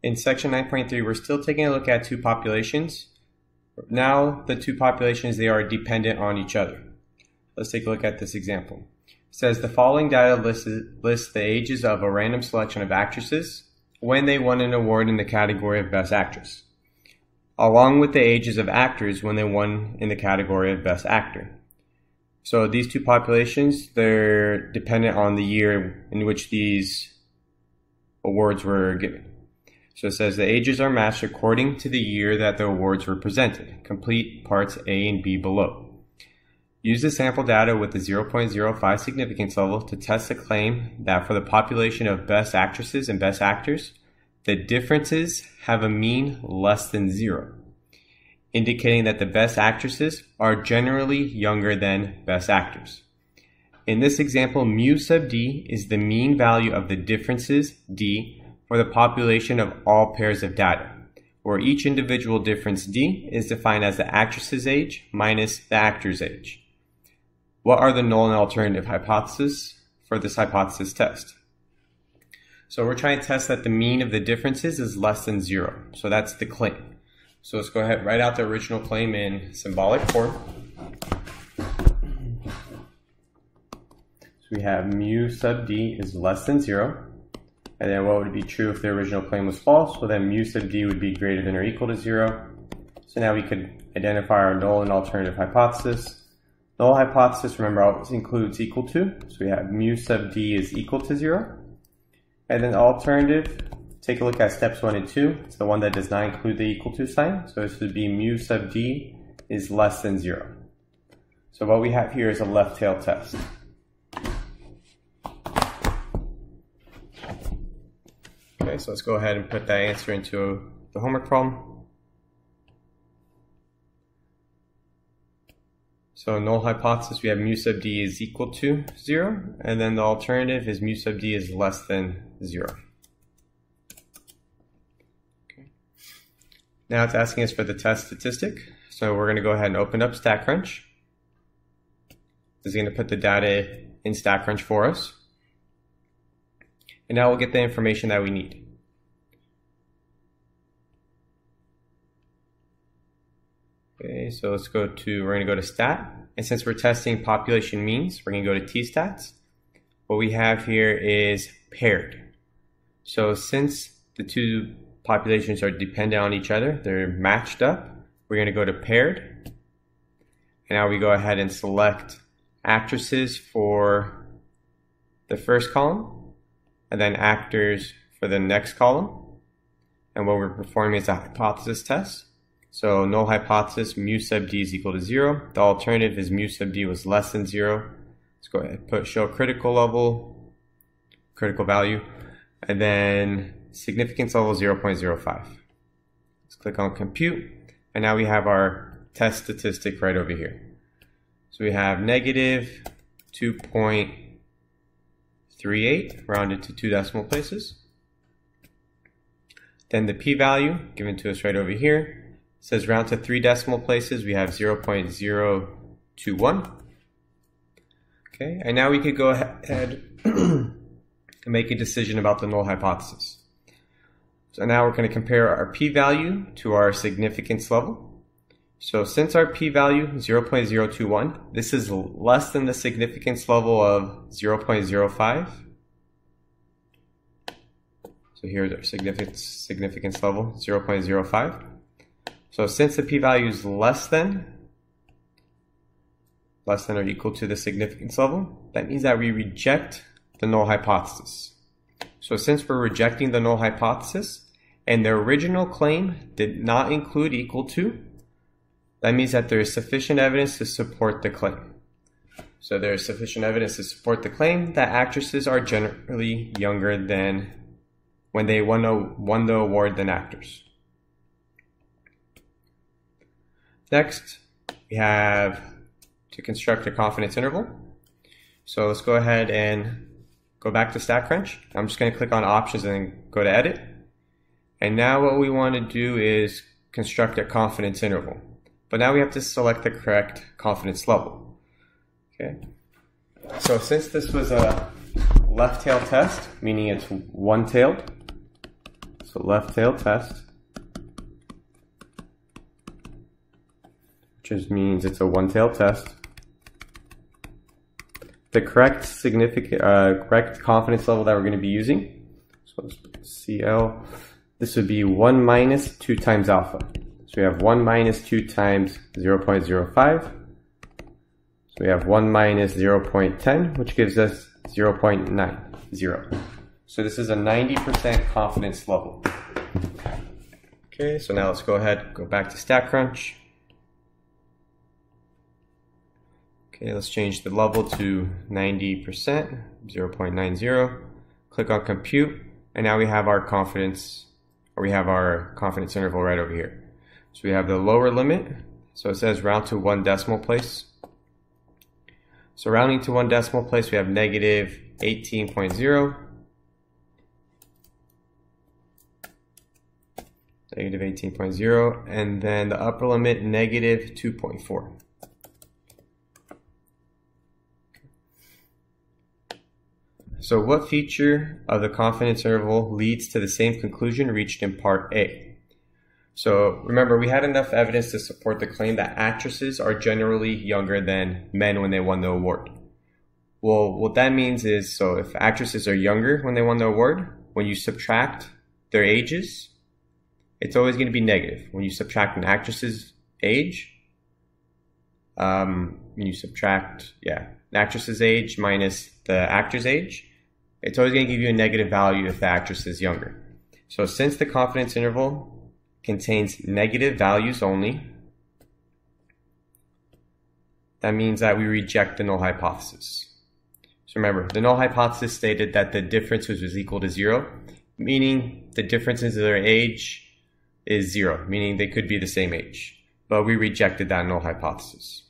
In section 9.3, we're still taking a look at two populations. Now, the two populations, they are dependent on each other. Let's take a look at this example. It says the following data lists, lists the ages of a random selection of actresses when they won an award in the category of Best Actress, along with the ages of actors when they won in the category of Best Actor. So these two populations, they're dependent on the year in which these awards were given. So it says the ages are matched according to the year that the awards were presented. Complete parts A and B below. Use the sample data with the 0.05 significance level to test the claim that for the population of best actresses and best actors, the differences have a mean less than zero, indicating that the best actresses are generally younger than best actors. In this example, mu sub d is the mean value of the differences d for the population of all pairs of data, where each individual difference d is defined as the actress's age minus the actor's age. What are the null and alternative hypotheses for this hypothesis test? So we're trying to test that the mean of the differences is less than zero. So that's the claim. So let's go ahead, and write out the original claim in symbolic form. So we have mu sub d is less than zero. And then what would be true if the original claim was false? Well, then mu sub d would be greater than or equal to zero. So now we could identify our null and alternative hypothesis. Null hypothesis, remember, always includes equal to. So we have mu sub d is equal to zero. And then alternative, take a look at steps one and two. It's the one that does not include the equal to sign. So this would be mu sub d is less than zero. So what we have here is a left tail test. So let's go ahead and put that answer into the homework problem. So null hypothesis, we have mu sub d is equal to 0, and then the alternative is mu sub d is less than 0. Okay. Now it's asking us for the test statistic. So we're going to go ahead and open up StatCrunch. Is going to put the data in StatCrunch for us. And now we'll get the information that we need. Okay, so let's go to, we're going to go to stat. And since we're testing population means, we're going to go to t-stats. What we have here is paired. So since the two populations are dependent on each other, they're matched up, we're going to go to paired. And now we go ahead and select actresses for the first column and then actors for the next column. And what we're performing is a hypothesis test. So null hypothesis, mu sub d is equal to zero. The alternative is mu sub d was less than zero. Let's go ahead and put show critical level, critical value, and then significance level 0.05. Let's click on compute, and now we have our test statistic right over here. So we have negative 2.38 rounded to two decimal places. Then the p-value given to us right over here says round to three decimal places. We have 0.021. Okay, and now we could go ahead and make a decision about the null hypothesis. So now we're going to compare our p-value to our significance level. So since our p-value 0.021, this is less than the significance level of 0.05. So here's our significance, significance level, 0.05. So since the p-value is less than, less than or equal to the significance level, that means that we reject the null hypothesis. So since we're rejecting the null hypothesis, and the original claim did not include equal to, that means that there is sufficient evidence to support the claim. So there is sufficient evidence to support the claim that actresses are generally younger than when they won, a, won the award than actors. Next, we have to construct a confidence interval. So let's go ahead and go back to StatCrunch. I'm just going to click on options and then go to edit. And now what we want to do is construct a confidence interval. But now we have to select the correct confidence level. Okay. So since this was a left tail test, meaning it's one tailed, So left tail test, just means it's a one tail test. The correct significant, uh, correct confidence level that we're going to be using. So CL, this would be one minus two times alpha. So we have one minus two times 0.05. So we have one minus 0.10, which gives us 0.90. So this is a 90% confidence level. Okay, so now let's go ahead, go back to StatCrunch. Okay, let's change the level to 90%, 0.90. Click on compute, and now we have our confidence, or we have our confidence interval right over here. So we have the lower limit, so it says round to one decimal place. So rounding to one decimal place, we have negative 18.0 negative 18.0, and then the upper limit, negative 2.4. So what feature of the confidence interval leads to the same conclusion reached in part A? So remember, we had enough evidence to support the claim that actresses are generally younger than men when they won the award. Well, what that means is, so if actresses are younger when they won the award, when you subtract their ages, it's always going to be negative. When you subtract an actress's age, um, when you subtract, yeah, an actress's age minus the actor's age, it's always going to give you a negative value if the actress is younger. So since the confidence interval contains negative values only, that means that we reject the null hypothesis. So remember, the null hypothesis stated that the difference was, equal to zero, meaning the difference in their age is zero, meaning they could be the same age. But we rejected that null hypothesis.